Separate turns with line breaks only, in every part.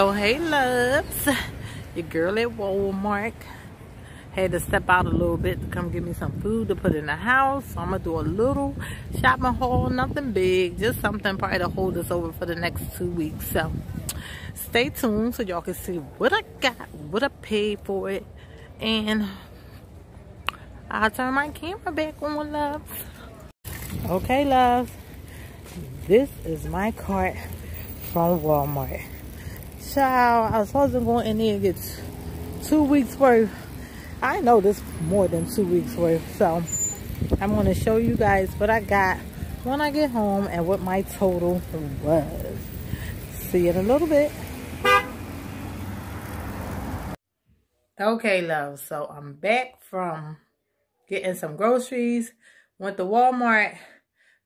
So hey loves, your girl at Walmart had to step out a little bit to come get me some food to put in the house. So I'm gonna do a little shopping haul, nothing big, just something probably to hold us over for the next two weeks. So stay tuned so y'all can see what I got, what I paid for it, and I'll turn my camera back on, loves. Okay, loves, this is my cart from Walmart child, I was supposed to go in there and get two weeks worth. I know this more than two weeks worth. So I'm going to show you guys what I got when I get home and what my total was. See you in a little bit. Okay, love. So I'm back from getting some groceries. Went to Walmart.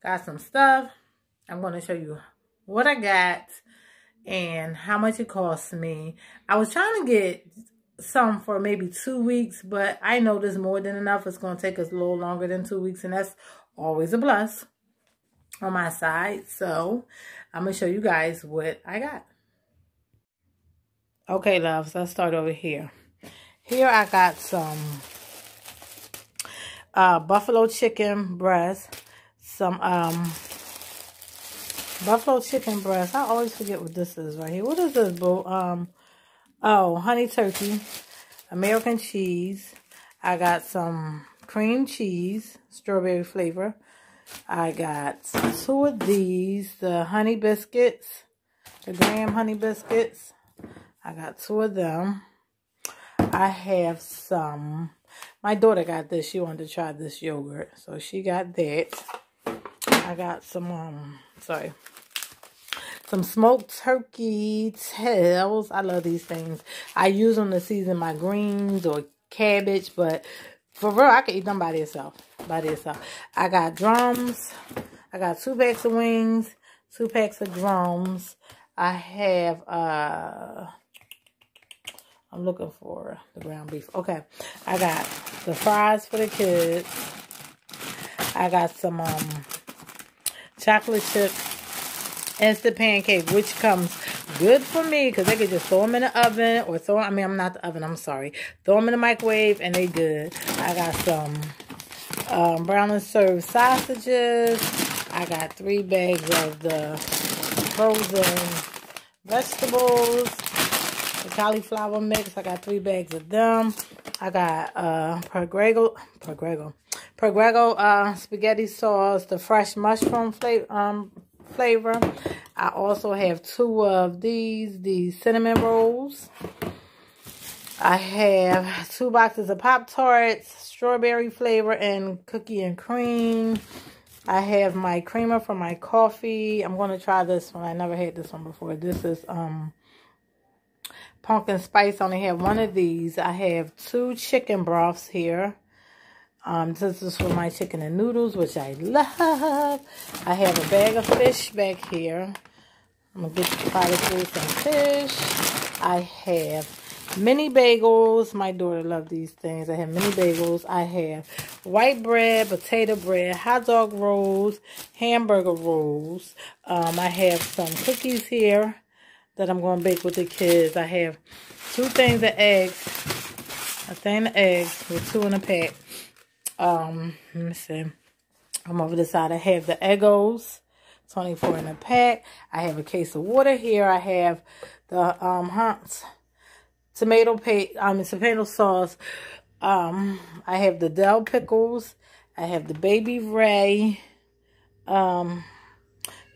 Got some stuff. I'm going to show you what I got and how much it cost me. I was trying to get some for maybe two weeks, but I know there's more than enough. It's going to take us a little longer than two weeks, and that's always a plus on my side. So I'm going to show you guys what I got. Okay, loves, let's start over here. Here I got some uh, buffalo chicken breast, some um, Buffalo chicken breast. I always forget what this is right here. What is this, boo? Um, oh, honey turkey, American cheese. I got some cream cheese, strawberry flavor. I got two of these, the honey biscuits, the graham honey biscuits. I got two of them. I have some, my daughter got this. She wanted to try this yogurt. So she got that. I got some, um, sorry, some smoked turkey tails. I love these things. I use them to season my greens or cabbage, but for real, I can eat them by themselves. By themselves. I got drums. I got two packs of wings, two packs of drums. I have, uh, I'm looking for the ground beef. Okay. I got the fries for the kids. I got some, um, chocolate chip instant pancake, which comes good for me because they could just throw them in the oven or throw, I mean, I'm not the oven, I'm sorry. Throw them in the microwave and they good. I got some um, brown and served sausages. I got three bags of the frozen vegetables. The cauliflower mix, I got three bags of them. I got uh, Pergrego, Pergrego, Pergrego uh, spaghetti sauce, the fresh mushroom flavor, um, flavor. I also have two of these, the cinnamon rolls. I have two boxes of Pop-Tarts, strawberry flavor and cookie and cream. I have my creamer for my coffee. I'm going to try this one. I never had this one before. This is um pumpkin spice. I only have one of these. I have two chicken broths here. Um, this is for my chicken and noodles, which I love. I have a bag of fish back here. I'm going to get to do some fish. I have mini bagels. My daughter loves these things. I have mini bagels. I have white bread, potato bread, hot dog rolls, hamburger rolls. Um, I have some cookies here that I'm going to bake with the kids. I have two things of eggs, a thing of eggs with two in a pack. Um, let me see. I'm over the side. I have the Eggos, 24 in a pack. I have a case of water here. I have the um Hunt's tomato paste, I mean tomato sauce. Um, I have the Dill pickles. I have the Baby Ray, um,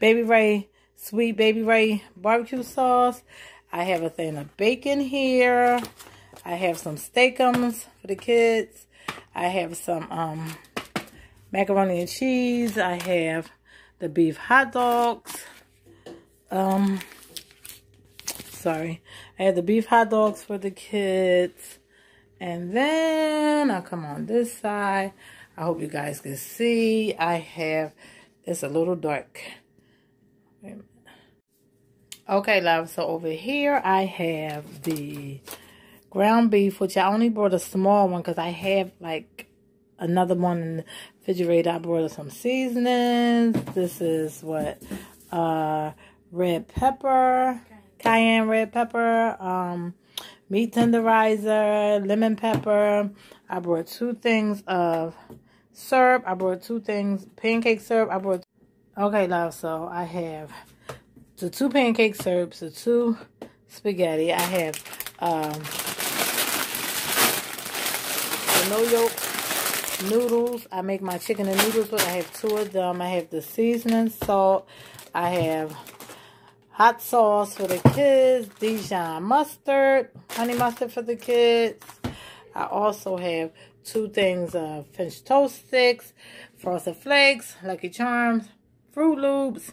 Baby Ray, sweet Baby Ray barbecue sauce. I have a thing of bacon here. I have some Steak-umms for the kids. I have some um, macaroni and cheese. I have the beef hot dogs. Um, sorry. I have the beef hot dogs for the kids. And then I come on this side. I hope you guys can see. I have, it's a little dark. Okay, love. So over here I have the ground beef, which I only brought a small one because I have like another one in the refrigerator. I brought some seasonings. This is what uh red pepper, cayenne, red pepper, um, meat tenderizer, lemon pepper. I brought two things of syrup. I brought two things, pancake syrup. I brought, okay, love, so I have the two pancake syrups, the two spaghetti. I have um, the no yolk noodles. I make my chicken and noodles with. I have two of them. I have the seasoning salt. I have hot sauce for the kids. Dijon mustard, honey mustard for the kids. I also have two things of French toast sticks, frosted flakes, Lucky Charms, Froot Loops,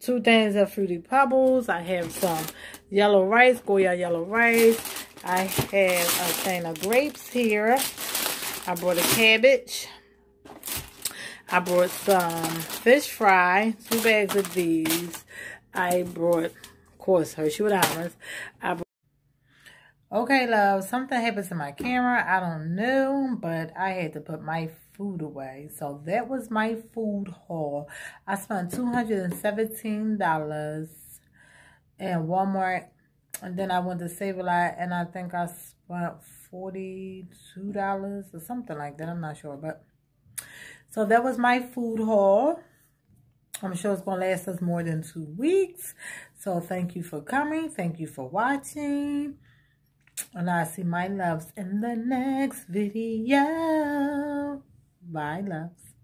two things of Fruity Pebbles. I have some yellow rice, Goya yellow rice. I have a thing of grapes here. I brought a cabbage. I brought some fish fry, two bags of these. I brought, of course, Hershey with almonds. I brought Okay, love, something happened to my camera. I don't know, but I had to put my food away. So that was my food haul. I spent $217 in Walmart. And then I went to Save a Lot, and I think I spent $42 or something like that. I'm not sure, but... So that was my food haul. Um, I'm sure it's going to last us more than two weeks. So thank you for coming. Thank you for watching. And I'll see my loves in the next video. Bye, loves.